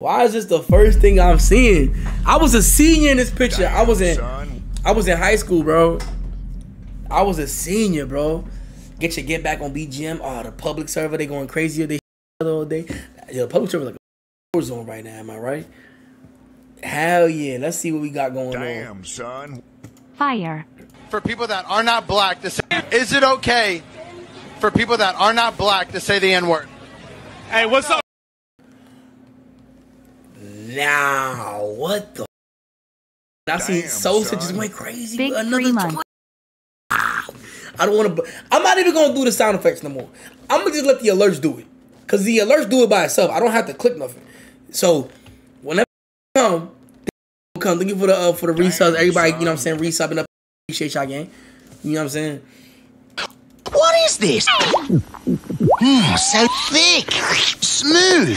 Why is this the first thing I'm seeing? I was a senior in this picture. I was in I was in high school, bro. I was a senior, bro. Get your get back on BGM. Oh, the public server, they going crazy. They all day. Yeah, the public server like a war zone right now. Am I right? Hell yeah. Let's see what we got going Damn, on. son. Fire. for people that are not black to say, is it okay for people that are not black to say the N word? Hey, what's up? Now, what the? I seen Damn, Sosa son. just went crazy. Big with another tw- I don't want to. I'm not even gonna do the sound effects no more. I'm gonna just let the alerts do it, cause the alerts do it by itself. I don't have to click nothing. So whenever they come, they come. Thank you for the uh, for the resubs. Everybody, you know what I'm saying, resubbing up. Appreciate y'all, gang. You know what I'm saying? What is this? Mm, so thick, smooth,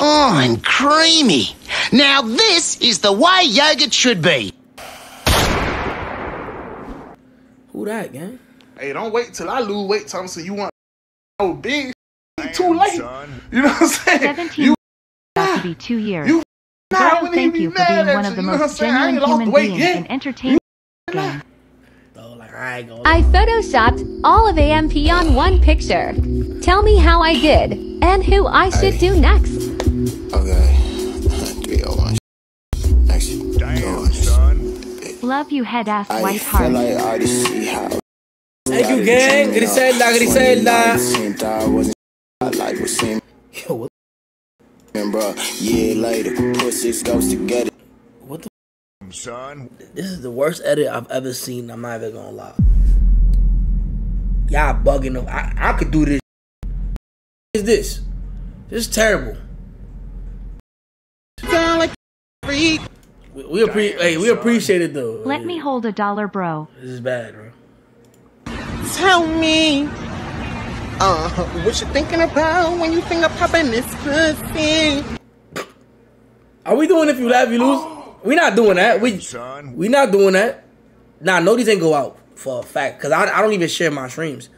oh, and creamy. Now this is the way yogurt should be. Who that, gang? Hey, don't wait till I lose weight, Thompson. You want oh big? Damn, Too late. son. You know what I'm saying? 17 You about to be two years. You- Nah, Doyle, thank you for being one of the you know what I'm most saying? I ain't genuine human beings yet. in entertainment. Game. Oh, like I ain't gonna. I photoshopped all of AMP on one picture. Tell me how I did and who I should do next. Okay. 301. Actually, Damn, son. Love you, head ass I white feel heart. like I already see how. Thank you, gang. Grisela, Grisela. Same wasn't like what seemed, Yo, what, bro. Yeah, later. Put six goes together. What the? Damn, son. This is the worst edit I've ever seen. I'm not even gonna lie. Y'all bugging them. I, I could do this. What is this? This is terrible. We, we, appre- hey, we appreciate it though. Let me hold a dollar, bro. This is bad, bro. Tell me, uh, what you thinking about when you think of popping this pussy? Are we doing if you laugh, you lose? We not doing that. We Son. we not doing that. Nah, no, these ain't go out for a fact because I, I don't even share my streams,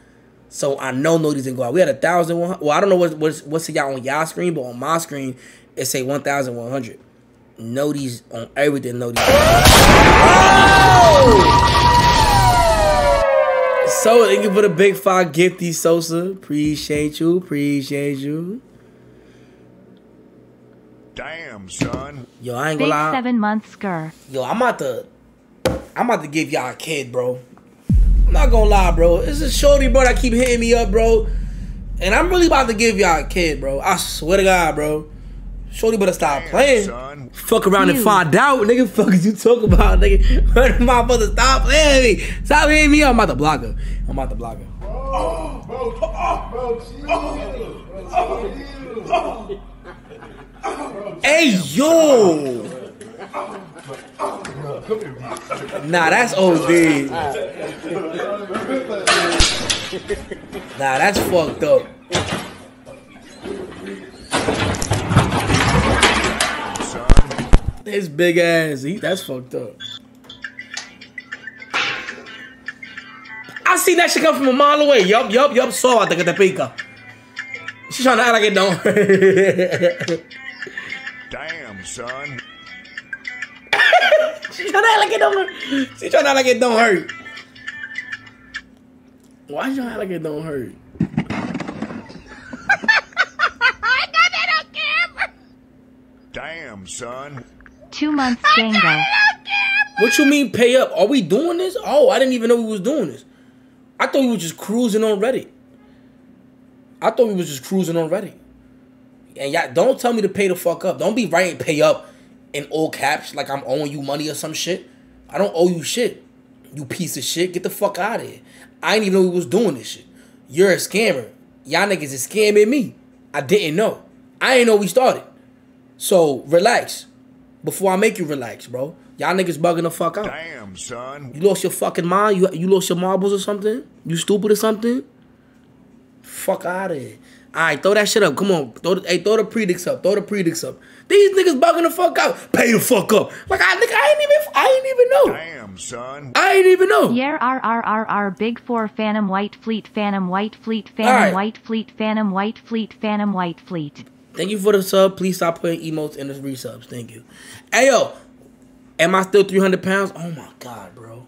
so I know no these didn't go out. We had a thousand one. Well, I don't know what what's what's y'all on y'all screen, but on my screen it say one thousand one hundred. No these on everything. No these. So thank you for the big five gifty Sosa. Appreciate you. Appreciate you. Damn, son. Yo, I ain't Big gonna lie. seven month skr. Yo, I'm about to, I'm about to give y'all a kid, bro. I'm not gonna lie, bro. This is shorty, bro. That keep hitting me up, bro. And I'm really about to give y'all a kid, bro. I swear to God, bro. Shorty better stop Damn, playing. son. Fuck around and find out, nigga. Fuck is you talk about, nigga? My mother stop playing me. Stop hitting me up. I'm about to block her. I'm about to block her. Oh, oh, oh, Hey yo! Nah, that's OD. Nah, that's fucked up. His big ass, he, that's fucked up. I seen that shit come from a mile away. Yup, yup, yup. Saw I think at the pica. She trying to act like it don't. Damn, son. she trying to act like it don't. hurt. She trying to act like it don't hurt. Why you trying to act like it don't hurt? Damn, son. Two months Django. What you mean pay up? Are we doing this? Oh, I didn't even know we was doing this. I thought we was just cruising on Reddit. I thought we was just cruising on Reddit. And y'all don't tell me to pay the fuck up. Don't be writing pay up in all caps like I'm owing you money or some shit. I don't owe you shit. You piece of shit. Get the fuck out of here. I didn't even know we was doing this shit. You're a scammer. Y'all niggas is scamming me. I didn't know. I didn't know we started. So relax. Before I make you relax, bro. Y'all niggas bugging the fuck out. Damn, son. You lost your fucking mind? You you lost your marbles or something? You stupid or something? Fuck out of here. Alright, throw that shit up. Come on. Throw the, hey, throw the predicts up. Throw the predicts up. These niggas bugging the fuck out. Pay the fuck up. Like I nigga, I ain't even I ain't even know. Damn, son. I ain't even know. Yeah, R R R R Big Four Phantom White Fleet Phantom White Fleet Phantom Alright. White Fleet Phantom White Fleet Phantom White Fleet. Thank you for the sub. Please stop putting emotes in the resubs. Thank you. Hey yo, am I still 300 pounds? Oh my god, bro.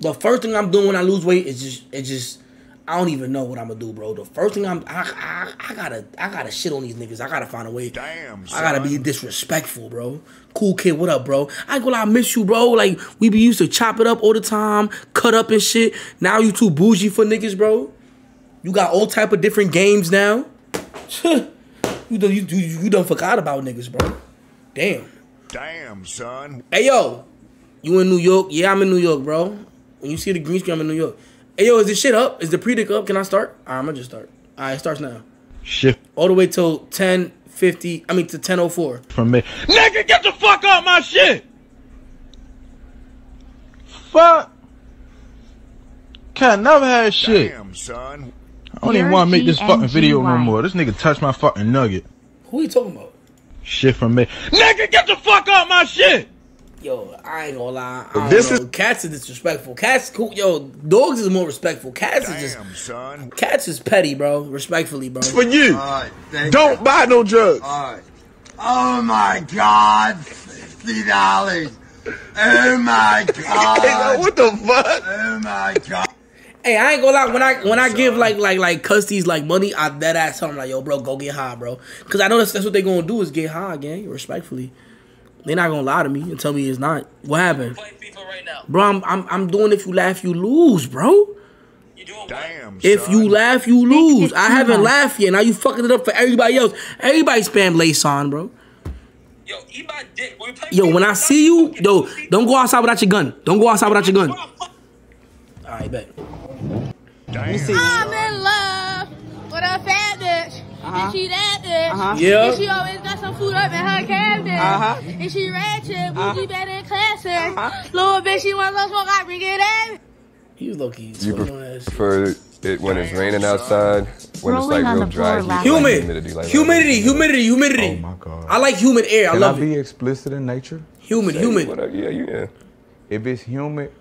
The first thing I'm doing when I lose weight is just it just I don't even know what I'm gonna do, bro. The first thing I'm I, I, I gotta I gotta shit on these niggas. I gotta find a way. Damn, I gotta be disrespectful, bro. Cool kid, what up, bro? I ain't gonna I miss you, bro. Like we be used to chop it up all the time, cut up and shit. Now you too bougie for niggas, bro. You got all type of different games now. you done you, you, you done forgot about niggas, bro. Damn. Damn, son. Hey yo, you in New York? Yeah, I'm in New York, bro. When you see the green screen, I'm in New York. Hey yo, is this shit up? Is the predict up? Can I start? Alright, I'm gonna just start. Alright, it starts now. Shift All the way till 1050. I mean to 1004. from me. Nigga, get the fuck out my shit! Fuck. Can't never have shit. Damn, son. I don't even want to make this fucking video no more. This nigga touched my fucking nugget. Who you talking about? Shit from me. Nigga, get the fuck out my shit! Yo, I ain't gonna lie. I don't This know. is- cats is disrespectful. Cats cool. Yo, dogs is more respectful. Cats is just Damn, son. cats is petty, bro. Respectfully, bro. For you. Alright, thank Don't you. buy no drugs. Alright. Oh my god, fifty dollars. Oh my god. what the fuck? Oh my god. Hey, I ain't gonna lie. When I when I give like like like custies like money, I dead ass tell them like, yo, bro, go get high, bro. Cause I know that's, that's what they gonna do is get high again. Respectfully, they not gonna lie to me and tell me it's not. What happened, bro? I'm I'm I'm doing if you laugh, you lose, bro. Damn, If son. you laugh, you lose. I haven't months. laughed yet. Now you fucking it up for everybody else. Everybody spam lace on, bro. Yo, eat my dick. When we play Yo, when I see you, fucking yo, don't go outside without your gun. Don't go outside without your gun. All right, bet. Damn, I'm in love with a fat bitch. And she that bitch. Uh-huh. Yeah. And she always got some food up in her cabinet. Uh-huh. And she ratchet, bougie Uh-huh. better than classic. Uh-huh. Little bitch, she wants some smoke, I bring it in. He was low key. You prefer it when it's raining outside, when it's like real dry, floor, heat, like Humid, humidity, like humidity, humidity, humidity. Oh my god. I like humid air. I love I be it. explicit in nature? Humid, humid. What? Yeah, you yeah. If it's humid,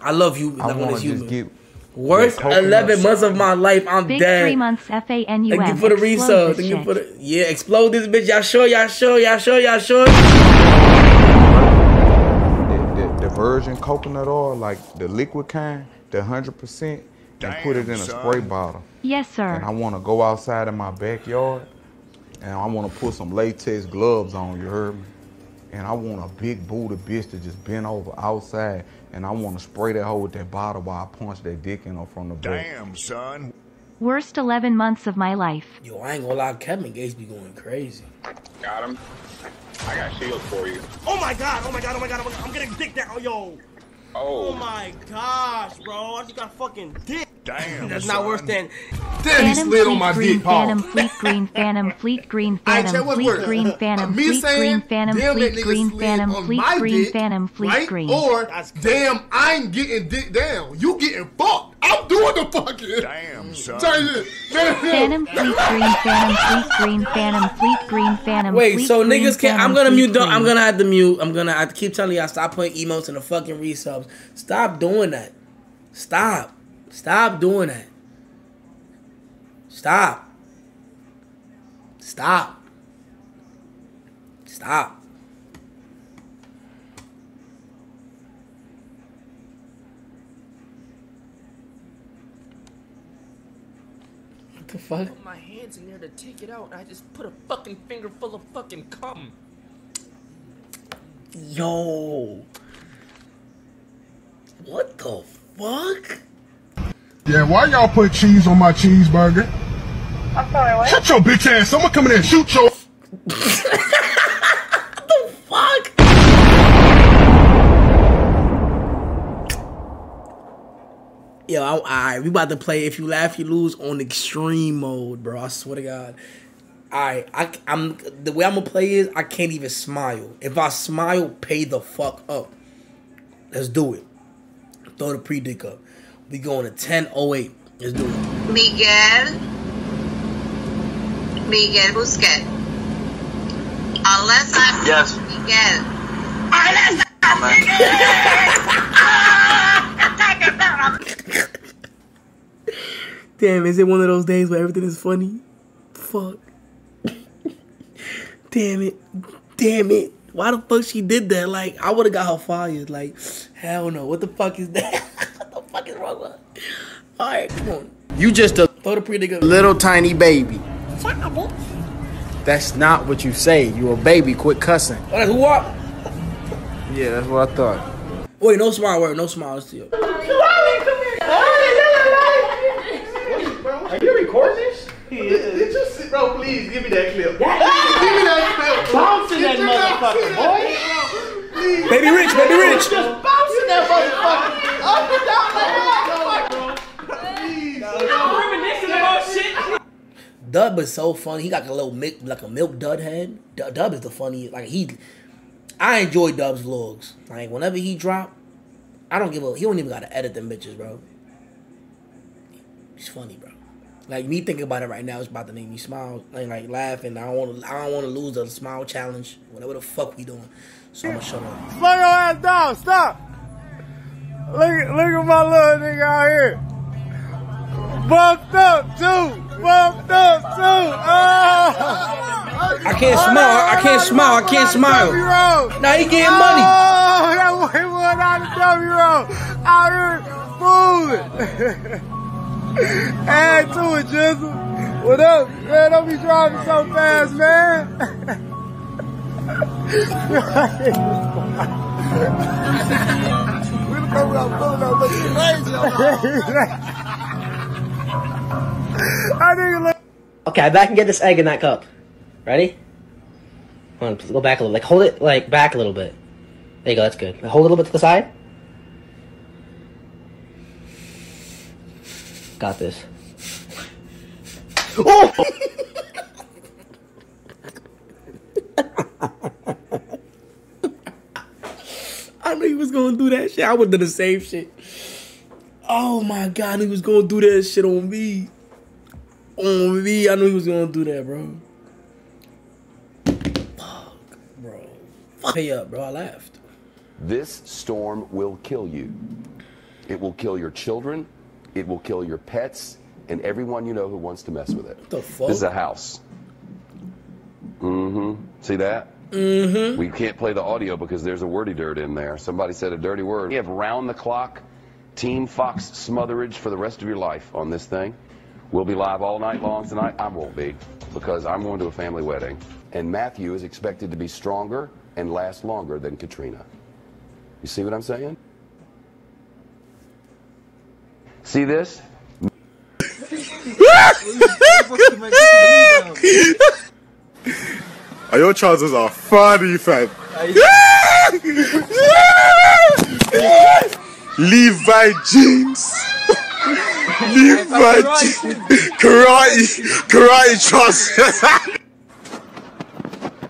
I love you. I want to just get Worst coconut 11 months of my life. I'm Big dead. three months F A N U Thank you M. for the Explode resub. Thank you shit. for the yeah. Explode this bitch. Y'all sure? Y'all sure? Y'all sure? Y'all sure? the, the, the virgin coconut oil, like the liquid kind, the hundred percent, and put it in a spray bottle. Yes, sir. And I want to go outside in my backyard, and I want to put some latex gloves on. You heard me? And I want a big booty bitch to just bend over outside, and I want to spray that hoe with that bottle while I punch that dick in her from the back. Damn, son. Worst 11 months of my life. Yo, I ain't gonna lie. Kevin Gates be going crazy. Got him. I got shields for you. Oh my god, oh my god, oh my god, oh my god. I'm getting dick down. Yo. Oh. Oh my gosh, bro. I just got fucking dick. Damn, That's son. not worse than. Damn, he Phantom slid on Fleet my Green dick, Paul. Phantom Fleet Green Phantom Fleet Green Alright, check Phantom what's Fleet worse. Green Phantom me Fleet saying, Green Phantom damn, that Fleet nigga Green slid Phantom on Fleet my Green dick, Phantom Fleet right? Green. Or, That's damn, I'm getting dick down. You getting fucked. I'm doing the fucking. Damn, son. Tell you this. Phantom Fleet Green Phantom Fleet Green Phantom Fleet Green Phantom Wait, Fleet so Green niggas can't. I'm gonna mute. Don't, I'm gonna have to mute. I'm gonna. I keep telling y'all stop putting emotes in the fucking resubs. Stop doing that. Stop. Stop doing that. Stop. Stop. Stop. The fuck? Put my hands in there to take it out, and I just put a fucking finger full of fucking cum. Yo. What the fuck? Yeah, why y'all put cheese on my cheeseburger? I'm sorry, what? Shut your bitch ass. Someone come in there and shoot your. Yo, I, alright, we about to play If You Laugh, You Lose on extreme mode, bro. I swear to God. Alright, I, I'm the way I'm gonna play is I can't even smile. If I smile, pay the fuck up. Let's do it. Throw the pre-dick up. We going to 1008. Let's do it. Miguel. Miguel Busquet. Unless I'm Yes. Miguel. Unless Damn, is it one of those days where everything is funny? fuck? Damn it. Damn it. Why the fuck she did that? Like, I would have got her fired. Like, hell no. What the fuck is that? what the fuck is wrong with her? Alright, come on. You just a Throw the pretty nigga. little tiny baby. That's not what you say. You a baby. Quit cussing. Alright, who up? Yeah, that's what I thought. Wait, no smile word. No smiles to you. Are you recording this? He is. Did you sit, bro? Please give me that clip. give me that clip. Bouncing that motherfucker, boy. in there, bro. Please. Baby Rich, Baby Rich. Just bouncing that motherfucker up and down that motherfucker. Reminiscing about shit. Dub is so funny. He got a little milk, like a milk dud head. Du- Dub is the funniest. Like he, I enjoy Dub's vlogs. Like whenever he drop, I don't give a. He don't even gotta edit them bitches, bro. He's funny, bro. Like me thinking about it right now, it's about to make me smile and like laugh. And I don't want to. I don't want to lose the smile challenge. Whatever the fuck we doing. So I'm gonna shut up. Slow your ass down. Stop. Look, look at my little nigga out here. Bumped up too. Bumped up too. Oh. I can't smile. I can't smile. I can't smile. Now he getting money. Oh, that boy went out the W road. Out here fooling. Add to it, Jizzle. What up? Man, don't be driving so fast, man. I nigga look. Okay, I back and get this egg in that cup. Ready? Hold on, go back a little. Like, hold it, like, back a little bit. There you go, that's good. Hold it a little bit to the side. Got this. Oh! I knew he was gonna do that shit. I would have done the same shit. Oh my god, he was gonna do that shit on me. On me, I knew he was gonna do that, bro. Fuck, bro. Fuck. Pay up, bro. I laughed. This storm will kill you. It will kill your children. It will kill your pets and everyone you know who wants to mess with it. What the fuck? This is a house. Mm-hmm. See that? Mm-hmm. We can't play the audio because there's a wordy dirt in there. Somebody said a dirty word. We have round the clock Team Fox smotherage for the rest of your life on this thing. We'll be live all night long tonight. I won't be because I'm going to a family wedding. And Matthew is expected to be stronger and last longer than Katrina. You see what I'm saying? See this? Oh, your trousers are funny, fam. Levi jeans. Levi jeans. Karate. Karate trousers.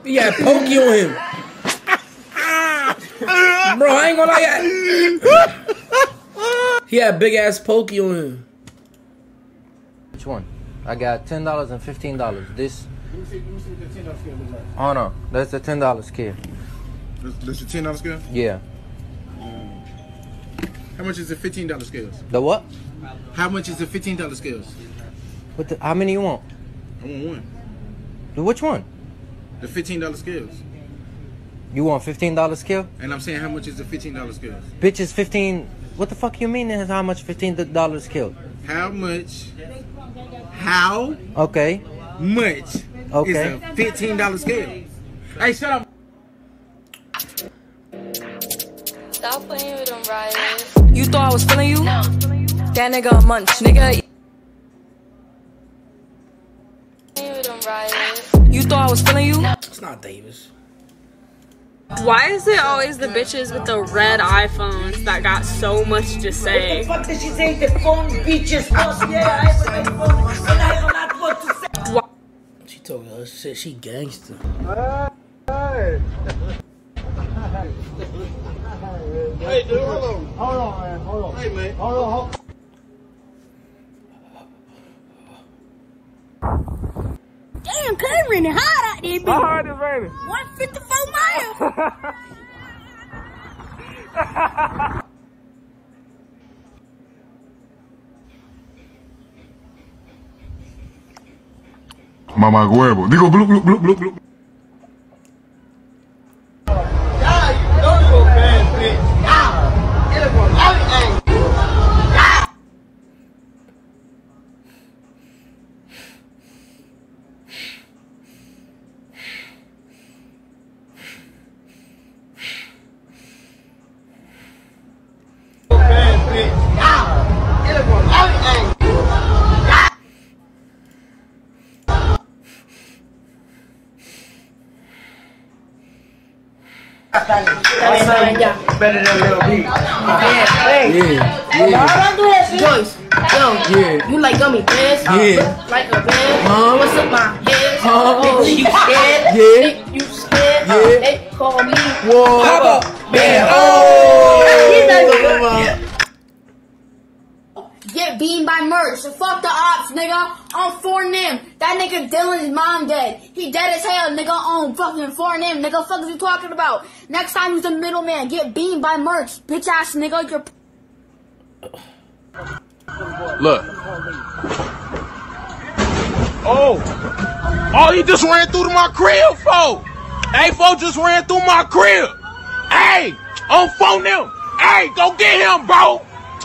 He had pokey on him. Bro, I ain't gonna lie. He had big ass pokey on him. Which one? I got ten dollars and fifteen dollars. This. Oh no, that's the ten dollars scale. That's the ten dollar scale. Yeah. Um, how much is the fifteen dollar scales? The what? How much is the fifteen dollar scales? What? The, how many you want? I want one. The which one? The fifteen dollar scales. You want fifteen dollars scale? And I'm saying, how much is the fifteen dollar scales? Bitch is fifteen. What the fuck you mean? Is how much fifteen dollars scale? How much? How Okay. much Okay. is a fifteen dollar scale? Hey, shut up. Stop playing with them riders. You thought I was feeling you? No. That nigga a munch, nigga. Playing with them riders. You thought I was feeling you? It's not Davis. Why is it always the bitches with the red iPhones that got so much to say? What the fuck did she say? The phone bitches was yeah, I have an iPhone and I have not what to say. She told her shit. She gangster. Hey, dude, hold on. Hold on, man. Hold on. Hey, man. Hold on. Hold Damn, cuz it's raining hard out there, bitch. How hard is raining? 154 miles. Mamá huevo. Digo, blu, blu, blu, blu, blu. Better than Lil B. Yeah, yeah, yeah. Joyce, yo, Yeah. you like gummy bears? Yeah. Like a bear? Huh? What's up my head? Huh? Oh, you scared? Yeah. Think you scared? Yeah. They call me. Whoa. Papa Man, oh! Get beamed by merch. So fuck the ops, nigga. On 4 Nim. That nigga Dylan's mom dead. He dead as hell, nigga. On fucking 4 Nim. Nigga, fuck is you talking about? Next time he's a middleman. Get beamed by merch. Bitch ass nigga. You're Look. Oh. Oh, he just ran through my crib, fo. Hey, fo just ran through my crib. Hey, on phone them. Hey, go get him, bro.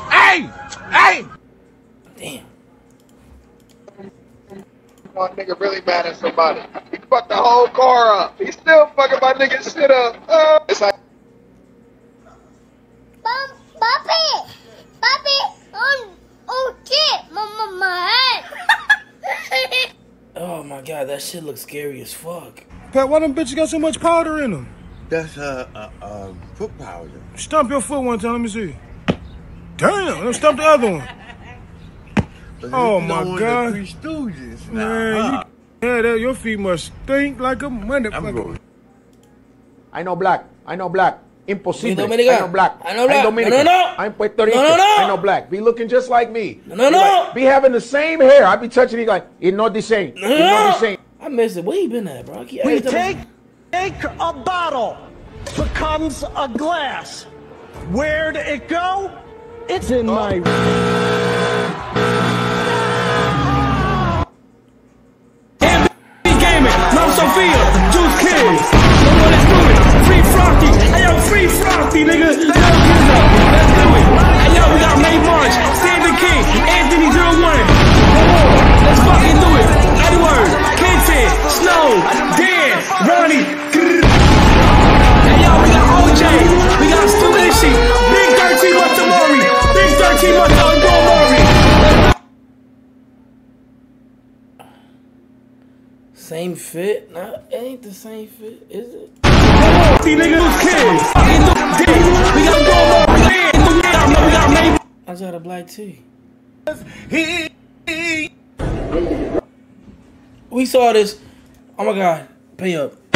Hey, hey. My nigga really mad at somebody. He fucked the whole car up. He still fucking my nigga shit up. Uh, it's like Papi! Papi! Oh, oh shit! Mama, my head! Oh my god, that shit looks scary as fuck. Pat, why them bitches got so much powder in them? That's uh uh uh foot powder. Stump your foot one time. Let me see. Damn, let me stump the other one. But Oh my god. The Three Stooges. Man, Nah, you, yeah, that, your feet must stink like a motherfucker. I know black. I know black. Impossible. I know black. I know black. Dominican. No, no, no. I'm Puerto Rican. No, no, no. I know black. Be looking just like me. No, no, Be no. like- be having the same hair. I be touching it like it's not the same. No, It's no, not the same. I missed it. Where you been at, bro? We every time I- take, take a bottle, becomes a glass. Where'd it go? It's in my. Sophia, Juice Kids. No one is doing it. Free Frosty. Hey yo, free Frosty, nigga. Let's. Let's do it. Hey yo, we got May March, Stephen King, Anthony 01. Come on, let's fucking do it. Edward, Kenton, Snow, Dan, Ronnie. Hey yo, we got OJ. We got Stu. Big 13 months Amari. Big 13 months Amari. Same fit? Nah, it ain't the same fit, is it? I just got a black tee. We saw this. Oh my god. Pay up.